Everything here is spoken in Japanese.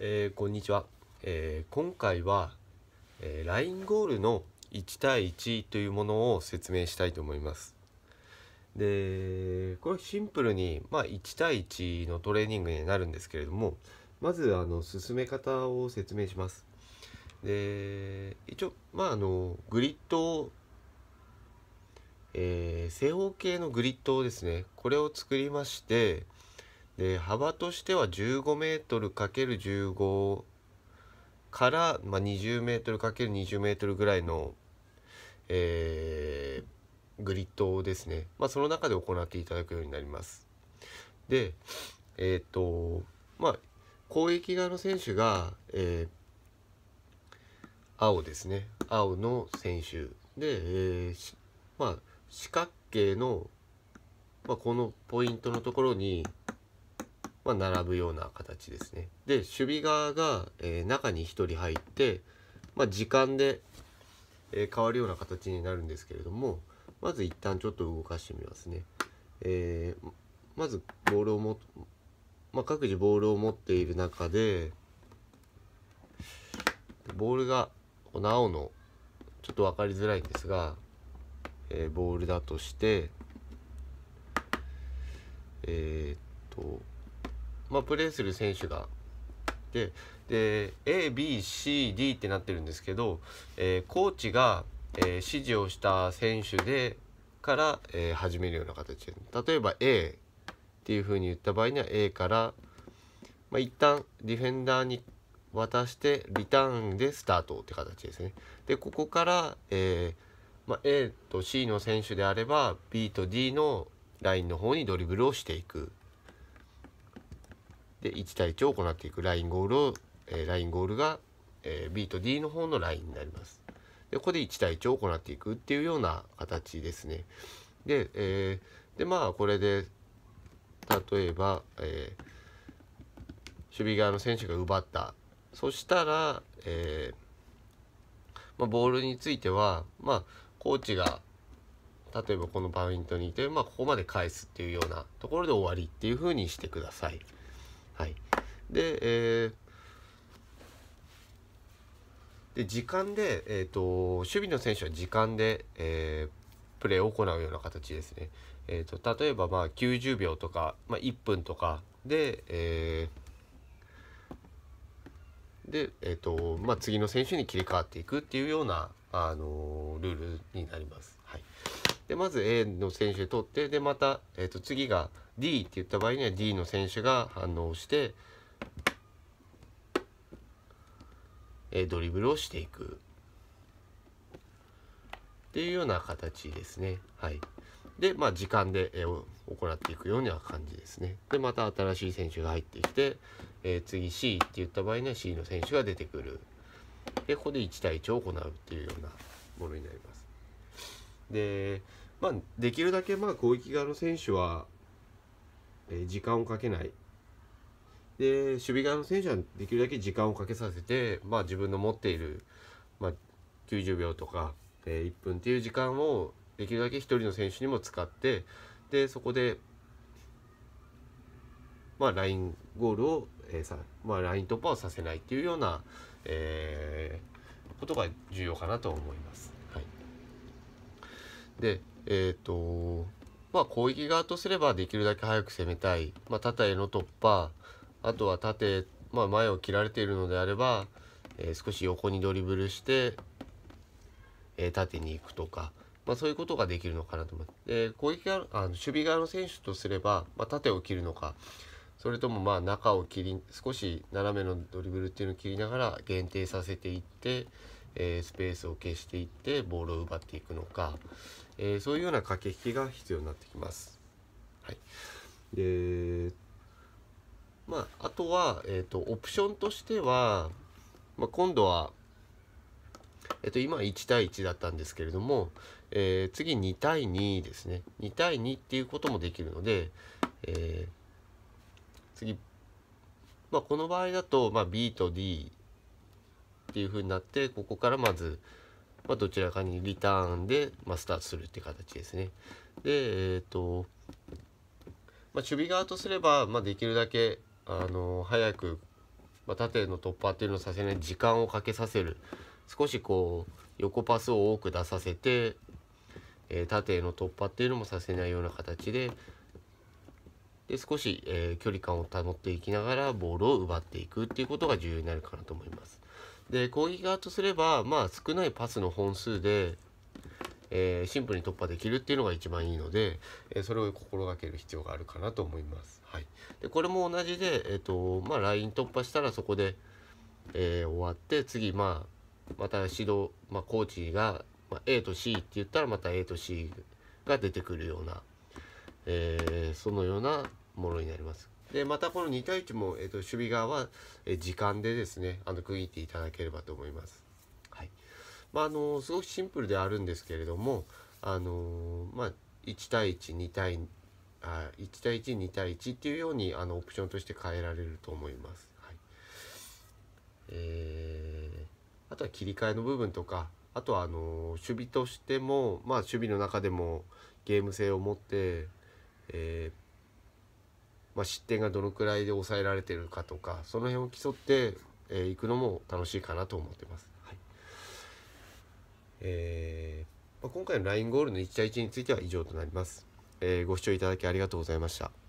えーこんにちは、えー今回は、えー、ラインゴールの1対1というものを説明したいと思います。でこれシンプルに、まあ、1対1のトレーニングになるんですけれどもまずあの進め方を説明します。で一応まああのグリッドをえ正方形のグリッドをですねこれを作りましてで幅としては 15m×15 から、まあ、20m×20m ぐらいの、えーグリッドですね、まあ、その中で行っていただくようになります。でえっ、とまあ攻撃側の選手が、えー青ですね。青の選手。で、えーまあ四角形の、まあ、このポイントのところに、まあ、並ぶような形ですね。で守備側が、えー中に1人入って、まあ、時間で、えー変わるような形になるんですけれどもまず一旦ちょっと動かしてみますね。えーまずボールをも、まあ、各自ボールを持っている中でボールがこの青のちょっと分かりづらいんですが、えボールだとしてえっとまあプレーする選手がでで ABCD ってなってるんですけど、えーコーチが、えー指示をした選手でから、えー始めるような形で例えば A っていうふうに言った場合には A から、まあ、一旦ディフェンダーに渡してリターンでスタートって形ですね。でここから、えーまあ、A と C の選手であれば B と D のラインの方にドリブルをしていく。で1対1を行っていくラインゴールを、えーラインゴールが、えー B と D の方のラインになります。でここで1対1を行っていくっていうような形ですね。で,、えーでまあこれで例えば、えー守備側の選手が奪ったそしたら、えーまあ、ボールについては、まあ、コーチが例えばこのポイントにいて、まあ、ここまで返すっていうようなところで終わりっていうふうにしてください。はい、で,、えーで時間で、えー、と守備の選手は時間で、えープレーを行うような形ですね。えー、と例えばまあ90秒とか、まあ、1分とかで、えーで、えーとまあ、次の選手に切り替わっていくっていうような、あのールールになります。でまず A の選手で取ってでまた、えー、と次が D って言った場合には D の選手が反応して、えードリブルをしていくっていうような形ですね。はい、で、まあ、時間で、えー行っていくような感じですね。でまた新しい選手が入ってきて、えー次 C って言った場合には C の選手が出てくる。でここで1対1を行うっていうようなものになります。でまあできるだけまあ攻撃側の選手は、えー時間をかけない。で守備側の選手はできるだけ時間をかけさせて、まあ、自分の持っている、まあ、90秒とか、えー1分っていう時間をできるだけ1人の選手にも使ってでそこで、まあ、ラインゴールを、えーさまあ、ライン突破をさせないっていうような、えーことが重要かなと思います。でえっ、とまあ攻撃側とすればできるだけ早く攻めたい、まあ、縦への突破。あとは縦、まあ、前を切られているのであれば、えー少し横にドリブルして、えー縦に行くとか、まあ、そういうことができるのかなと思います。で攻撃側あの守備側の選手とすれば、まあ、縦を切るのか。それともまあ中を切り少し斜めのドリブルっていうのを切りながら限定させていって、えースペースを消していってボールを奪っていくのか、えーそういうような駆け引きが必要になってきます。はい、でまああとは、えー、とオプションとしては、まあ、今度は、えっと今1対1だったんですけれども、えー次2対2ですね2対2っていうこともできるので、えー次、まあ、この場合だと、まあ、B と D っていうふうになってここからまず、まあ、どちらかにリターンで、まあ、スタートするって形ですね。でえっ、と、まあ、守備側とすれば、まあ、できるだけあの早くまあ、縦の突破っていうのをさせない時間をかけさせる少しこう横パスを多く出させて、えー、縦への突破っていうのもさせないような形でで少し、えー、距離感を保っていきながらボールを奪っていくっていうことが重要になるかなと思います。で攻撃側とすればまあ少ないパスの本数で、えー、シンプルに突破できるっていうのが一番いいので、えー、それを心がける必要があるかなと思います。はい、でこれも同じで、えーとまあ、ライン突破したらそこで、えー、終わって次、まあ、また指導、まあ、コーチが、まあ、A と C って言ったらまた A と C が出てくるような、えー、そのようなものになります。でまたこの2対1も、えーと、守備側は、え時間でですねあの区切っていただければと思います。はいまあ、あのすごくシンプルであるんですけれどもあのまあ、1対12対あ1対12対1っていうようにあのオプションとして変えられると思います。はいえー、あとは切り替えの部分とかあとはあの守備としても、まあ、守備の中でもゲーム性を持って、えーまあ、失点がどのくらいで抑えられてるかとかその辺を競ってい、えー、くのも楽しいかなと思ってます。はいえーまあ、今回の LINE ゴールの1対1については以上となります。えー、ご視聴いただきありがとうございました。